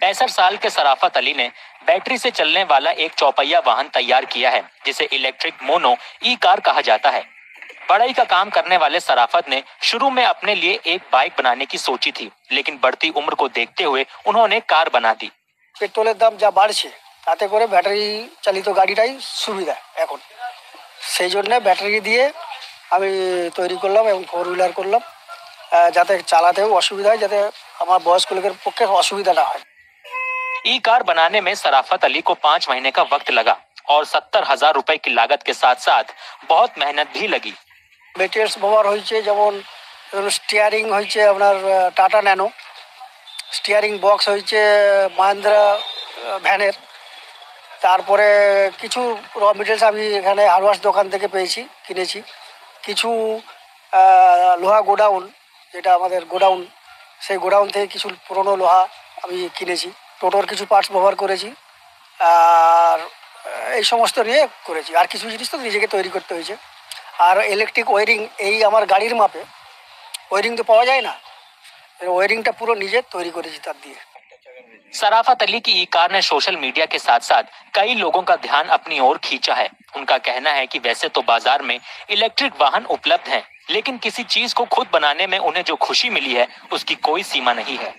पैंसठ साल के सराफत अली ने बैटरी से चलने वाला एक चौपहिया वाहन तैयार किया है जिसे इलेक्ट्रिक मोनो ई कार कहा जाता है पढ़ाई का काम करने वाले सराफत ने शुरू में अपने लिए एक बाइक बनाने की सोची थी लेकिन बढ़ती उम्र को देखते हुए उन्होंने कार बना दी পেট্রোলের দাম যা বাড়ছে তাতে করে ব্যাটারি চালিত গাড়িটাই সুবিধা এখন সেই জন্য ব্যাটারি দিয়ে আমি তৈরি করলাম এবং ফোর হুইলার করলাম আহ, যাতে চালাতেও অসুবিধা হয় যাতে আমার বয়স্ক লোকের পক্ষে অসুবিধা না হয় ई कार बनाने में सराफत अली को पाँच महीने का वक्त लगा और सत्तर हजार रुपए की लागत के साथ साथ बहुत मेहनत भी लगी মেটেরিয়ালস ব্যবহার হয়েছে যেমন স্টিয়ারিং হয়েছে আপনার আহ, টাটা ন্যানো স্টিয়ারিং বক্স হয়েছে মাহিন্দ্রা আহ, ভ্যানের তারপরে কিছু র মেটেরিয়ালস আমি এখানে হারওয়াস দোকান থেকে পেয়েছি কিনেছি কিছু আহ, লোহা গোডাউন যেটা আমাদের গোডাউন সেই গোডাউন থেকে কিছু পুরনো লোহা আমি কিনেছি টোটোর কিছু পার্টস ব্যবহার করেছি আর আহ, এই সমস্ত নিয়ে করেছি আর কিছু জিনিস তো নিজেকে তৈরি করতে হয়েছে আর ইলেকট্রিক ওয়ারিং এই আমার গাড়ির মাপে ওয়ারিং তো পাওয়া যায় না এর ওয়ারিংটা পুরো নিজে তৈরি করেছি তার দিয়ে सराफत अली की ई कार ने सोशल मीडिया के साथ साथ कई लोगों का ध्यान अपनी ओर खींचा है उनका कहना है कि वैसे तो बाजार में इलेक्ट्रिक वाहन उपलब्ध हैं, लेकिन किसी चीज को खुद बनाने में उन्हें जो खुशी मिली है उसकी कोई सीमा नहीं है